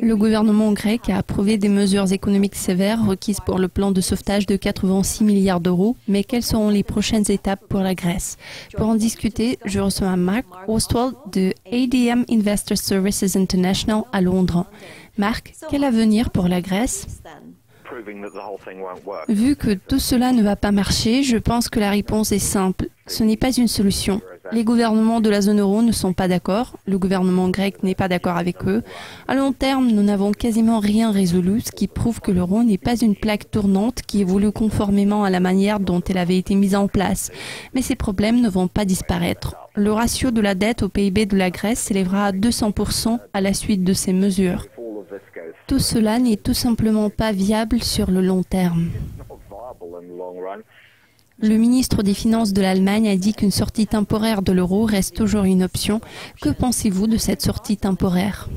Le gouvernement grec a approuvé des mesures économiques sévères requises pour le plan de sauvetage de 86 milliards d'euros, mais quelles seront les prochaines étapes pour la Grèce? Pour en discuter, je reçois Mark Ostwald de ADM Investor Services International à Londres. Marc, quel avenir pour la Grèce? Vu que tout cela ne va pas marcher, je pense que la réponse est simple. Ce n'est pas une solution. Les gouvernements de la zone euro ne sont pas d'accord, le gouvernement grec n'est pas d'accord avec eux. À long terme, nous n'avons quasiment rien résolu, ce qui prouve que l'euro n'est pas une plaque tournante qui évolue conformément à la manière dont elle avait été mise en place. Mais ces problèmes ne vont pas disparaître. Le ratio de la dette au PIB de la Grèce s'élèvera à 200% à la suite de ces mesures. Tout cela n'est tout simplement pas viable sur le long terme. Le ministre des Finances de l'Allemagne a dit qu'une sortie temporaire de l'euro reste toujours une option. Que pensez-vous de cette sortie temporaire?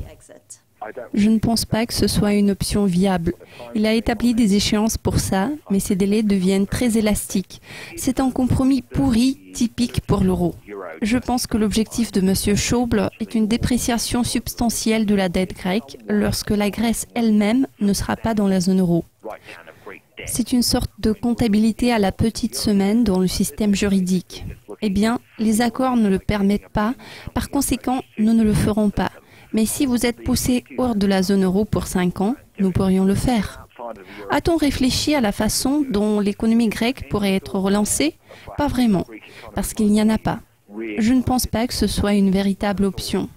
Je ne pense pas que ce soit une option viable. Il a établi des échéances pour ça, mais ces délais deviennent très élastiques. C'est un compromis pourri typique pour l'euro. Je pense que l'objectif de M. Schauble est une dépréciation substantielle de la dette grecque lorsque la Grèce elle-même ne sera pas dans la zone euro. C'est une sorte de comptabilité à la petite semaine dans le système juridique. Eh bien, les accords ne le permettent pas, par conséquent, nous ne le ferons pas. Mais si vous êtes poussé hors de la zone euro pour cinq ans, nous pourrions le faire. A-t-on réfléchi à la façon dont l'économie grecque pourrait être relancée? Pas vraiment, parce qu'il n'y en a pas. Je ne pense pas que ce soit une véritable option.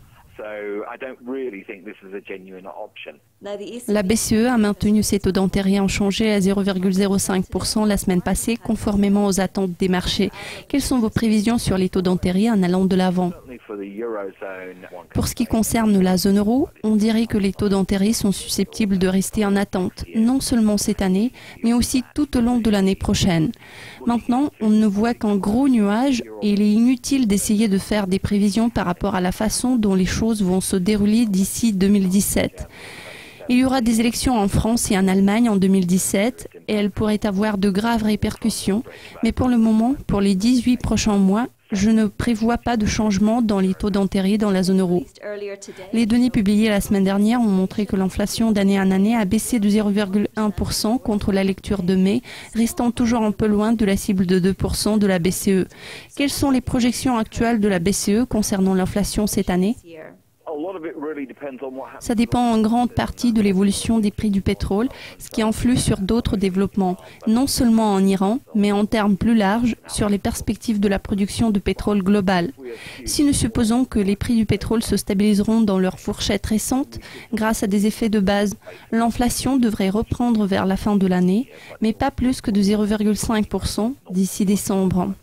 La BCE a maintenu ses taux d'intérêt inchangés à 0,05% la semaine passée, conformément aux attentes des marchés. Quelles sont vos prévisions sur les taux d'intérêt en allant de l'avant? Pour ce qui concerne la zone euro, on dirait que les taux d'intérêt sont susceptibles de rester en attente, non seulement cette année, mais aussi tout au long de l'année prochaine. Maintenant, on ne voit qu'un gros nuage et il est inutile d'essayer de faire des prévisions par rapport à la façon dont les choses vont se dérouler d'ici 2017. Il y aura des élections en France et en Allemagne en 2017 et elles pourraient avoir de graves répercussions, mais pour le moment, pour les 18 prochains mois, je ne prévois pas de changement dans les taux d'intérêt dans la zone euro. Les données publiées la semaine dernière ont montré que l'inflation d'année en année a baissé de 0,1% contre la lecture de mai, restant toujours un peu loin de la cible de 2% de la BCE. Quelles sont les projections actuelles de la BCE concernant l'inflation cette année? Ça dépend en grande partie de l'évolution des prix du pétrole, ce qui influe sur d'autres développements, non seulement en Iran, mais en termes plus larges sur les perspectives de la production de pétrole globale. Si nous supposons que les prix du pétrole se stabiliseront dans leur fourchette récente grâce à des effets de base, l'inflation devrait reprendre vers la fin de l'année, mais pas plus que de 0,5% d'ici décembre.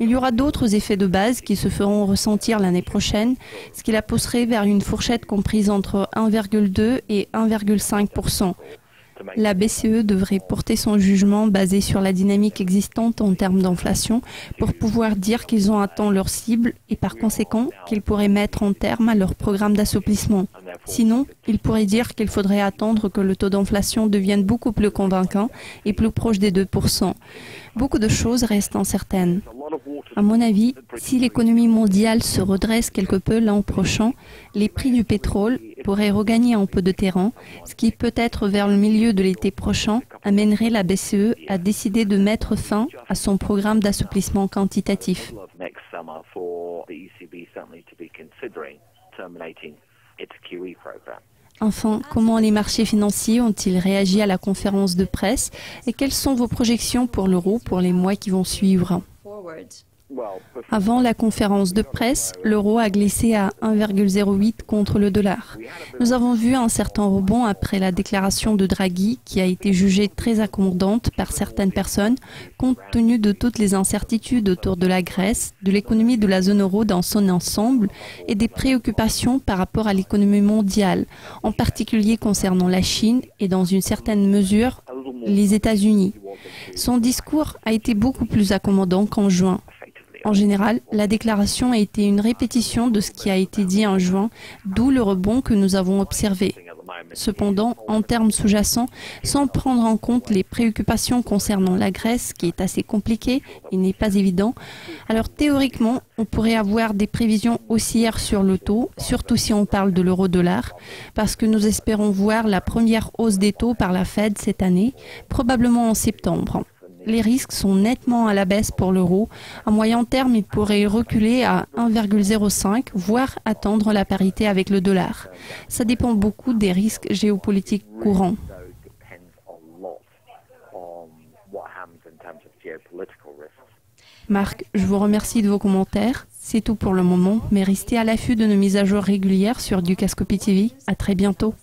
Il y aura d'autres effets de base qui se feront ressentir l'année prochaine, ce qui la pousserait vers une fourchette comprise entre 1,2 et 1,5% la BCE devrait porter son jugement basé sur la dynamique existante en termes d'inflation pour pouvoir dire qu'ils ont atteint leur cible et par conséquent qu'ils pourraient mettre en terme à leur programme d'assouplissement. Sinon, ils pourraient dire qu'il faudrait attendre que le taux d'inflation devienne beaucoup plus convaincant et plus proche des 2%. Beaucoup de choses restent incertaines. À mon avis, si l'économie mondiale se redresse quelque peu l'an prochain, les prix du pétrole pourraient regagner un peu de terrain, ce qui peut-être vers le milieu de l'été prochain amènerait la BCE à décider de mettre fin à son programme d'assouplissement quantitatif. Enfin, comment les marchés financiers ont-ils réagi à la conférence de presse et quelles sont vos projections pour l'euro pour les mois qui vont suivre? Avant la conférence de presse, l'euro a glissé à 1,08 contre le dollar. Nous avons vu un certain rebond après la déclaration de Draghi qui a été jugée très accommodante par certaines personnes compte tenu de toutes les incertitudes autour de la Grèce, de l'économie de la zone euro dans son ensemble et des préoccupations par rapport à l'économie mondiale, en particulier concernant la Chine et dans une certaine mesure les États-Unis. Son discours a été beaucoup plus accommodant qu'en juin. En général, la déclaration a été une répétition de ce qui a été dit en juin, d'où le rebond que nous avons observé. Cependant, en termes sous-jacents, sans prendre en compte les préoccupations concernant la Grèce, qui est assez compliqué, il n'est pas évident, alors théoriquement, on pourrait avoir des prévisions haussières sur le taux, surtout si on parle de l'euro-dollar, parce que nous espérons voir la première hausse des taux par la Fed cette année, probablement en septembre les risques sont nettement à la baisse pour l'euro. À moyen terme, il pourrait reculer à 1,05, voire atteindre la parité avec le dollar. Ça dépend beaucoup des risques géopolitiques courants. Marc, je vous remercie de vos commentaires. C'est tout pour le moment, mais restez à l'affût de nos mises à jour régulières sur Ducascopy TV. À très bientôt.